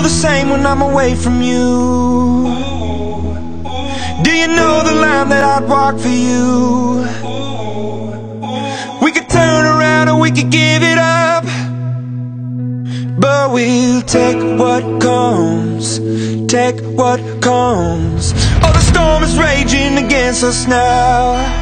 feel the same when I'm away from you? Do you know the line that I'd walk for you? We could turn around or we could give it up But we'll take what comes Take what comes Oh, the storm is raging against us now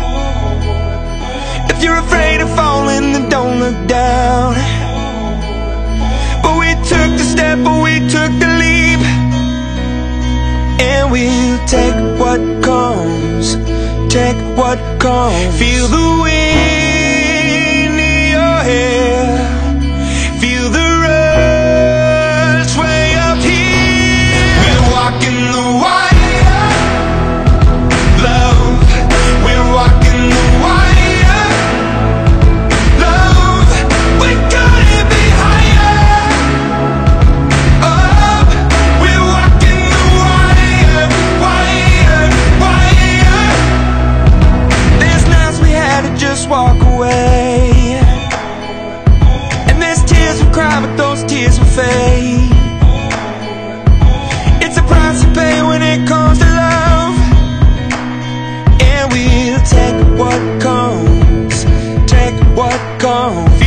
what comes. Take what comes. Feel the wind walk away. And there's tears we cry but those tears will fade. It's a price you pay when it comes to love. And we'll take what comes Take what comes